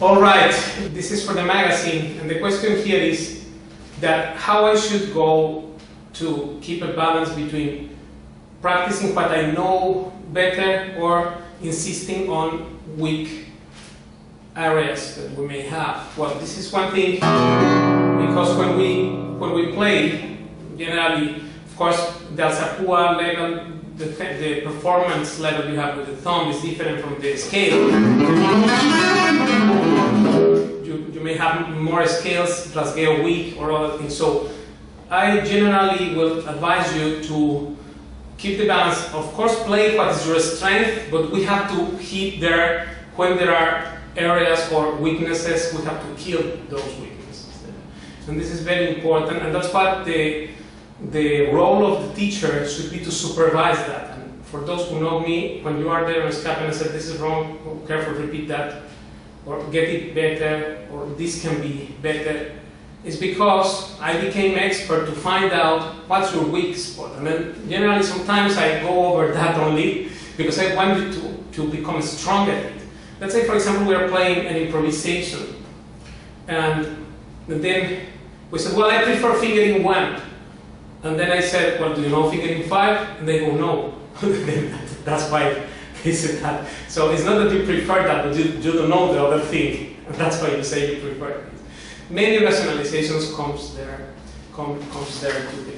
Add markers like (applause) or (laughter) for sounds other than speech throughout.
All right, this is for the magazine, and the question here is that how I should go to keep a balance between practicing what I know better or insisting on weak areas that we may have. Well, this is one thing because when we when we play, generally, of course, there's a poor level. The, the performance level you have with the thumb is different from the scale. Have more scales, plus scale weak or other things. So I generally will advise you to keep the balance. Of course, play what is your strength, but we have to hit there when there are areas or weaknesses, we have to kill those weaknesses. And this is very important, and that's what the, the role of the teacher should be to supervise that. And for those who know me, when you are there on Skype and I said, this is wrong, careful, repeat that, or get it better, or this can be better, is because I became expert to find out what's your weak spot. And then generally sometimes I go over (laughs) that only because I want you to, to become strong at it. Let's say, for example, we are playing an improvisation, and then we said, well, I prefer fingering one. And then I said, well, do you know fingering five? And they go, no. (laughs) that's why said that. So it's not that you prefer that, but you, you don't know the other thing. And (laughs) that's why you say you prefer it. Many rationalizations comes there, come, comes there to the,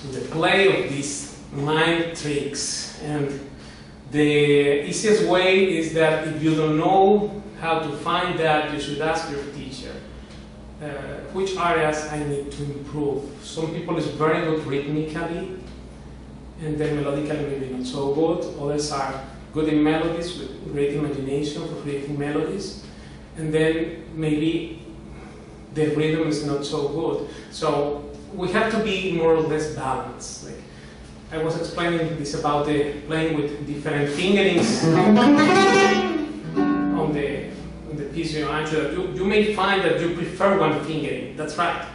to the play of these mind tricks. And the easiest way is that if you don't know how to find that, you should ask your teacher uh, which areas I need to improve. Some people is very good rhythmically, and then melodically maybe not so good. Others are good in melodies with great imagination for creating melodies, and then maybe the rhythm is not so good. So we have to be more or less balanced. Like I was explaining this about the playing with different fingerings (laughs) on the on the piece you answer. You, you may find that you prefer one fingering. That's right.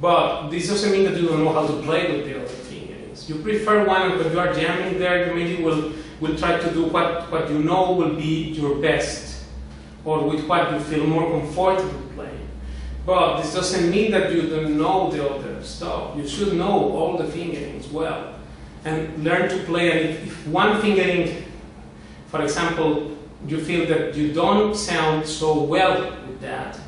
But this doesn't mean that you don't know how to play with the other fingerings. You prefer one, but you are jamming there, you maybe will will try to do what what you know will be your best, or with what you feel more comfortable playing. But this doesn't mean that you don't know the other stuff. You should know all the fingerings well and learn to play. And if, if one fingering, for example, you feel that you don't sound so well with that,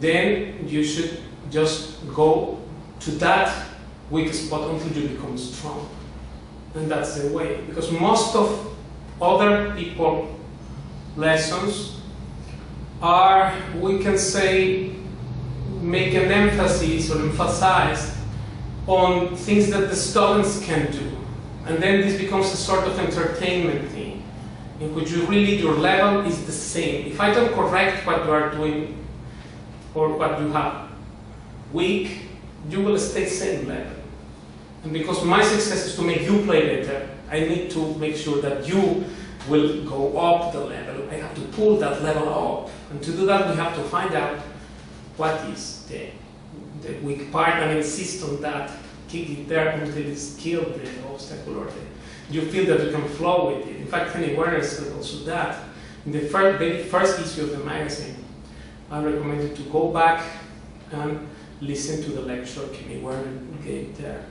then you should just go to that weak spot until you become strong. And that's the way. Because most of other people lessons are, we can say, make an emphasis or emphasize on things that the students can do. And then this becomes a sort of entertainment thing, in which you really, your level is the same. If I don't correct what you are doing or what you have weak, you will stay same level. And because my success is to make you play better, I need to make sure that you will go up the level. I have to pull that level up. And to do that, we have to find out what is the, the weak part and insist on that kick it there until it's killed the obstacle or the, you feel that you can flow with it. In fact, Kenny Werner said also that. In the first, very first issue of the magazine, I recommend you to go back and listen to the lecture Kenny Werner gave there.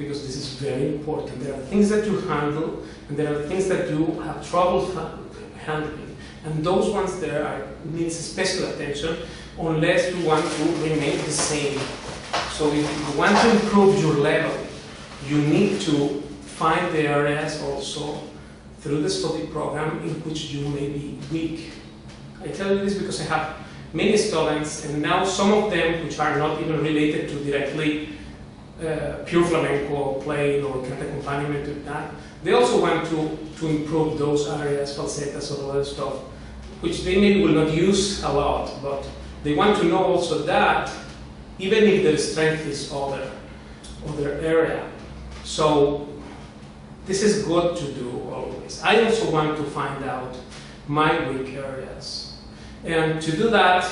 Because this is very important. There are things that you handle, and there are things that you have trouble handling. And those ones there are, needs special attention unless you want to remain the same so if you want to improve your level, you need to find the areas also through the study program in which you may be weak. I tell you this because I have many students, and now some of them, which are not even related to directly uh, pure flamenco playing or cante accompaniment to that, they also want to, to improve those areas, falsettas all that stuff, which they maybe will not use a lot, but they want to know also that even if their strength is other, other area. So this is good to do always. I also want to find out my weak areas. And to do that,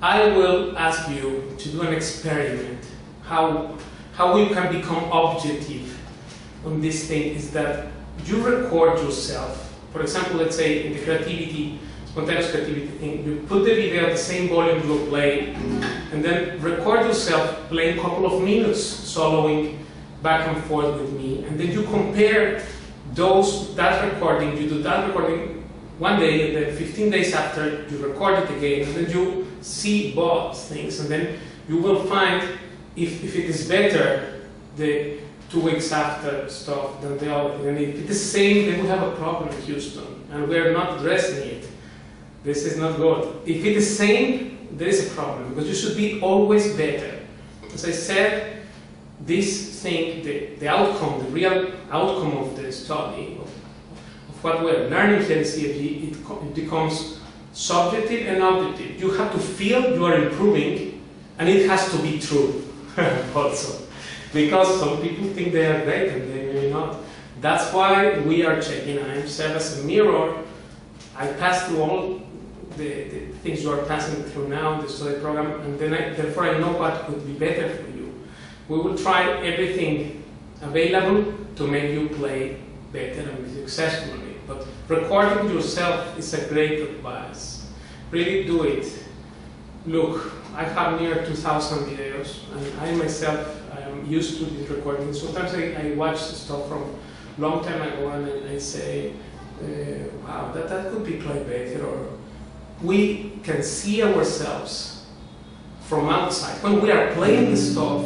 I will ask you to do an experiment. How, how you can become objective on this thing is that you record yourself. For example, let's say in the creativity spontaneous creativity thing. You put the video at the same volume you will play, and then record yourself playing a couple of minutes, soloing back and forth with me, and then you compare those that recording. You do that recording one day, and then 15 days after you record it again, and then you see both things, and then you will find if, if it is better the two weeks after stuff than the other. And if it is the same, then we have a problem in Houston, and we are not addressing it. This is not good. If it is the same, there is a problem because you should be always better. As I said, this thing, the, the outcome, the real outcome of the study, of, of what we're learning here in CFG, it, it becomes subjective and objective. You have to feel you are improving, and it has to be true (laughs) also. Because some people think they are great and they may not. That's why we are checking. I serve as a mirror. I pass through all the, the things you are passing through now, the study program, and then I, therefore I know what would be better for you. We will try everything available to make you play better and be successful. But recording yourself is a great advice. Really do it. Look, I have near 2,000 videos, and I myself am used to these recordings. Sometimes I, I watch stuff from long time ago, and I, say, uh, "Wow, that, that could be better." Or we can see ourselves from outside when we are playing the stuff.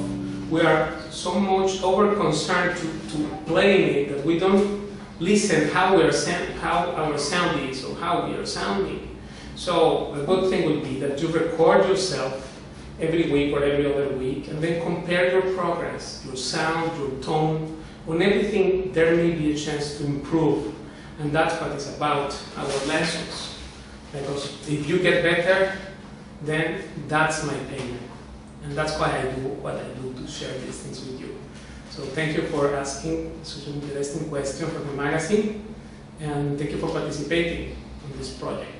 We are so much over concerned to, to playing it that we don't listen how we are how our sound is or how we are sounding. So a good thing would be that you record yourself every week or every other week and then compare your progress, your sound, your tone, on everything there may be a chance to improve. And that's what it's about, our lessons. Because if you get better, then that's my payment. And that's why I do what I do to share these things with you. So thank you for asking such an interesting question from the magazine. And thank you for participating in this project.